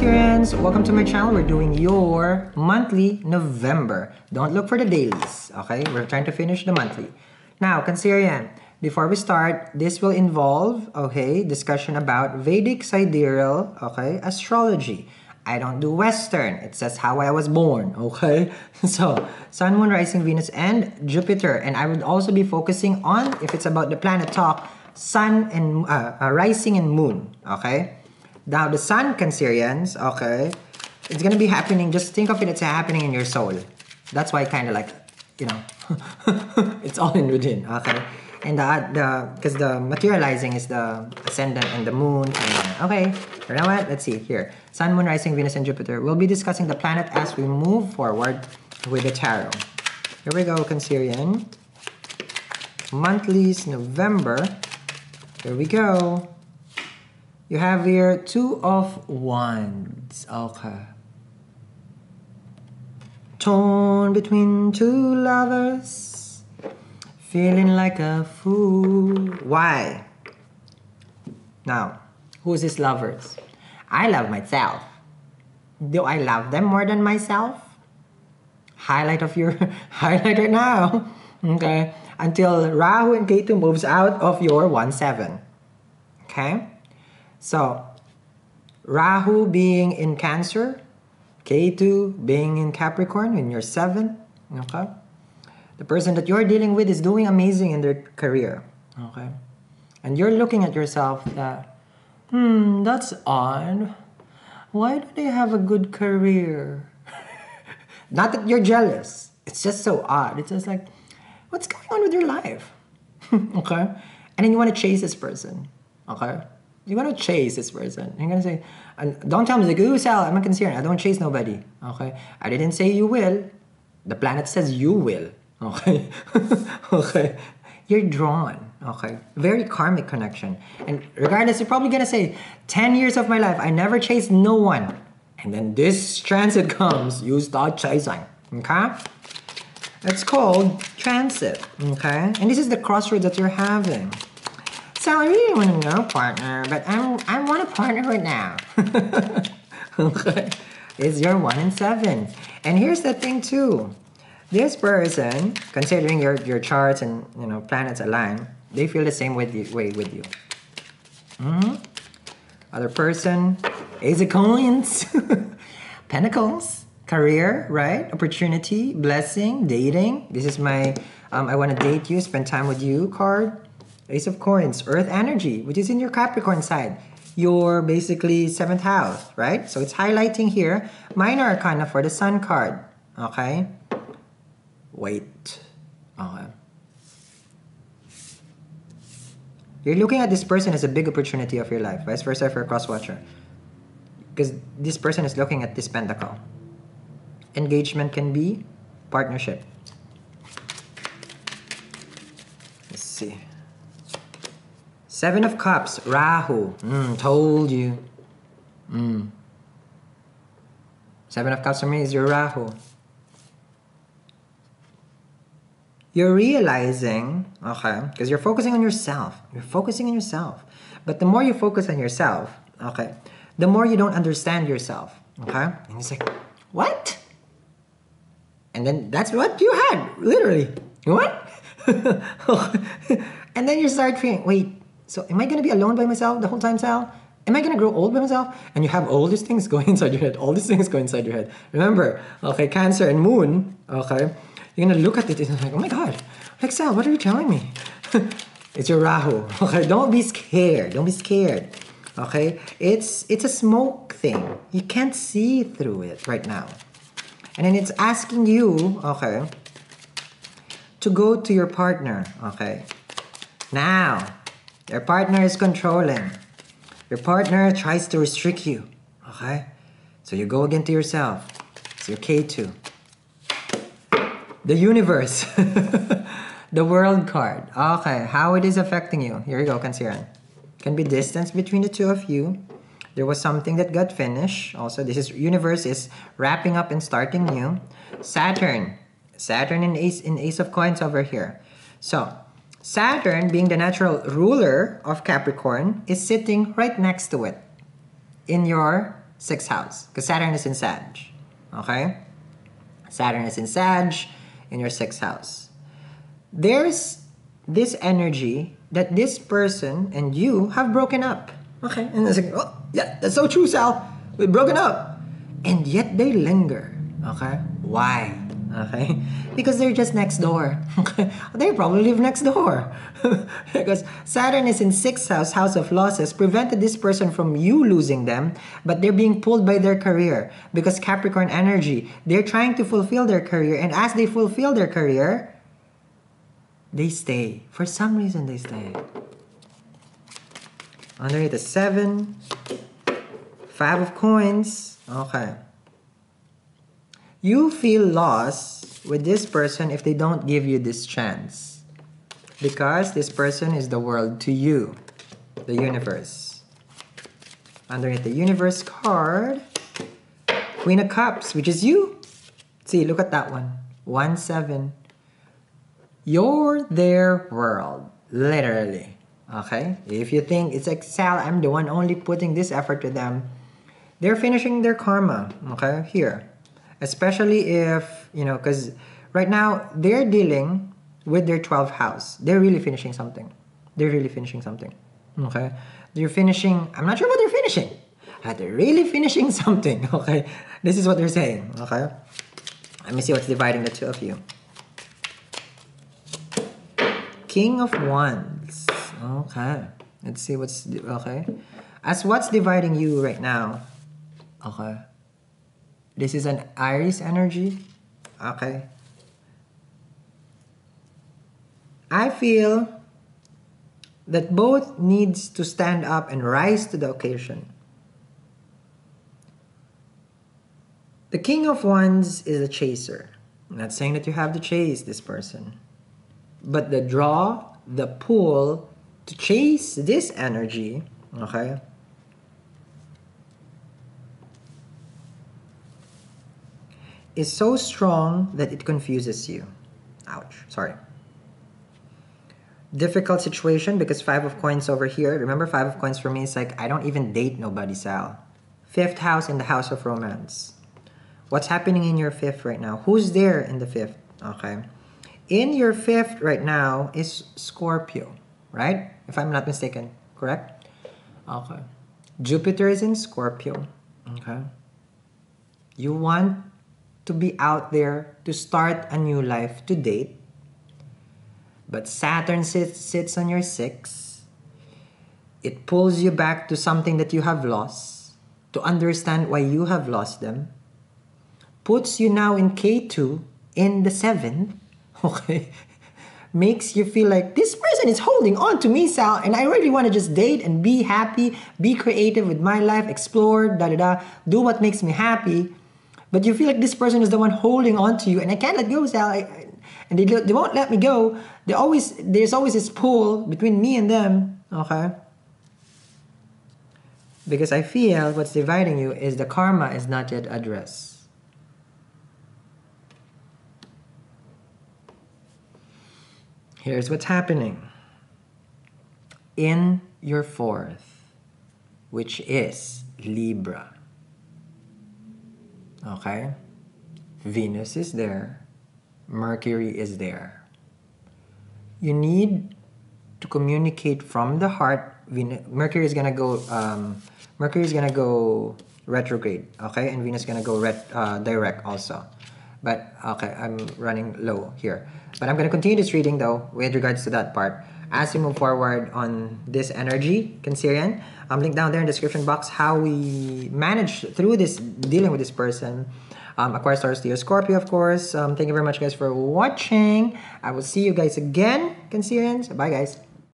Cancerians! Welcome to my channel. We're doing your monthly November. Don't look for the dailies, okay? We're trying to finish the monthly. Now, Cancerian, before we start, this will involve, okay, discussion about Vedic sidereal, okay, astrology. I don't do Western. It says how I was born, okay? So, Sun, Moon, Rising, Venus, and Jupiter. And I would also be focusing on, if it's about the planet talk, Sun and uh, uh, Rising and Moon, okay? Now, the Sun, Cancerians, okay, it's gonna be happening, just think of it as happening in your soul. That's why kind of like, you know, it's all in within, okay? And the, the because the materializing is the ascendant and the moon. And, okay, you know what? Let's see here. Sun, Moon, Rising, Venus, and Jupiter. We'll be discussing the planet as we move forward with the tarot. Here we go, Cancerian. Monthlies, November. Here we go. You have here two of wands. Okay. Torn between two lovers. Feeling like a fool. Why? Now, who's these lovers? I love myself. Do I love them more than myself? Highlight of your highlight right now. Okay. Until Rahu and Ketu moves out of your 1-7. Okay? So, Rahu being in Cancer, Ketu being in Capricorn in your 7. Okay? The person that you're dealing with is doing amazing in their career. Okay? And you're looking at yourself that, hmm, that's odd. Why do they have a good career? Not that you're jealous. It's just so odd. It's just like, what's going on with your life? okay? And then you want to chase this person. Okay? You want to chase this person. You're to say, don't tell me, like, ooh, Sal, I'm not concerned. I don't chase nobody. Okay? I didn't say you will. The planet says you will. Okay? okay? You're drawn. Okay? Very karmic connection. And regardless, you're probably going to say, 10 years of my life, I never chased no one. And then this transit comes, you start chasing. Okay? It's called transit. Okay? And this is the crossroads that you're having. So I really want to know partner, but I'm I want a partner right now. okay. It's your one in seven. And here's the thing too. This person, considering your, your charts and you know planets align, they feel the same with you, way with you. Mm-hmm. Other person, Ace of Coins, Pentacles, career, right? Opportunity, blessing, dating. This is my um, I want to date you, spend time with you card. Ace of Coins, Earth Energy, which is in your Capricorn side. Your basically seventh house, right? So it's highlighting here minor arcana for the Sun card. Okay. Wait. Okay. You're looking at this person as a big opportunity of your life. Vice versa for a cross watcher. Because this person is looking at this pentacle. Engagement can be partnership. Let's see. Seven of Cups, Rahu. Mm, told you. Mm. Seven of Cups for me is your Rahu. You're realizing, okay, because you're focusing on yourself. You're focusing on yourself. But the more you focus on yourself, okay, the more you don't understand yourself. Okay? And it's like, what? And then that's what you had, literally. What? and then you start thinking, wait, so am I gonna be alone by myself the whole time, Sal? Am I gonna grow old by myself? And you have all these things going inside your head. All these things go inside your head. Remember, okay, Cancer and Moon, okay, you're gonna look at it and like, oh my god, like Sal, what are you telling me? it's your Rahu. Okay, don't be scared. Don't be scared. Okay, it's it's a smoke thing. You can't see through it right now, and then it's asking you, okay, to go to your partner. Okay, now your partner is controlling. Your partner tries to restrict you. Okay? So you go again to yourself. It's your Ketu. The universe. the world card. Okay, how it is affecting you. Here you go, Cancerian. Can be distance between the two of you. There was something that got finished. Also, this is universe is wrapping up and starting new. Saturn. Saturn in Ace in Ace of Coins over here. So, Saturn, being the natural ruler of Capricorn, is sitting right next to it in your sixth house because Saturn is in Sag. Okay? Saturn is in Sag in your sixth house. There's this energy that this person and you have broken up. Okay? And it's like, oh, yeah, that's so true, Sal. We've broken up. And yet they linger. Okay? Why? Okay? Because they're just next door. They probably live next door. because Saturn is in sixth house, house of losses, prevented this person from you losing them, but they're being pulled by their career. Because Capricorn energy, they're trying to fulfill their career, and as they fulfill their career, they stay. For some reason, they stay. Underneath the seven, five of coins. Okay. You feel lost with this person if they don't give you this chance. Because this person is the world to you, the universe. Underneath the universe card, Queen of Cups, which is you. See, look at that one. One, seven. You're their world, literally. Okay? If you think it's Sal, I'm the one only putting this effort to them, they're finishing their karma. Okay? Here. Especially if, you know, because right now they're dealing with their 12th house. They're really finishing something. They're really finishing something. Okay? They're finishing, I'm not sure what they're finishing. They're really finishing something. Okay? This is what they're saying. Okay? Let me see what's dividing the two of you. King of Wands. Okay. Let's see what's okay. As what's dividing you right now. Okay. This is an Aries energy. Okay. I feel that both needs to stand up and rise to the occasion. The King of Wands is a chaser. I'm not saying that you have to chase this person. But the draw, the pull to chase this energy, okay, is so strong that it confuses you. Ouch, sorry. Difficult situation because five of coins over here. Remember, five of coins for me is like, I don't even date nobody, Sal. Fifth house in the house of romance. What's happening in your fifth right now? Who's there in the fifth? Okay in your fifth right now is Scorpio, right? If I'm not mistaken, correct? Okay. Jupiter is in Scorpio. Okay. You want to be out there to start a new life, to date. But Saturn sits, sits on your six. It pulls you back to something that you have lost, to understand why you have lost them. Puts you now in Ketu in the seventh okay, makes you feel like this person is holding on to me, Sal, and I really want to just date and be happy, be creative with my life, explore, da da da, do what makes me happy. But you feel like this person is the one holding on to you, and I can't let go, Sal. I, and they, they won't let me go. They always there's always this pull between me and them. Okay. Because I feel what's dividing you is the karma is not yet addressed. Here's what's happening. In your fourth, which is Libra. Okay? Venus is there. Mercury is there. You need to communicate from the heart. Mercury is gonna go. Um, Mercury is gonna go retrograde. Okay, and Venus is gonna go ret, uh, direct also. But okay, I'm running low here. But I'm going to continue this reading though with regards to that part. As we move forward on this energy, Cancerian, um, link down there in the description box how we manage through this, dealing with this person. Um, Aquarius, Taurus, Leo, Scorpio, of course. Um, thank you very much, guys, for watching. I will see you guys again, Cancerians. Bye, guys.